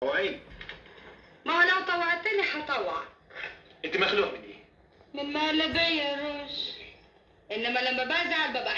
طوعين ما هو لو طوعتني حطوع أنت مخلوق من إيه؟ من ما لبي يا روش. إنما لما بزعل ببقى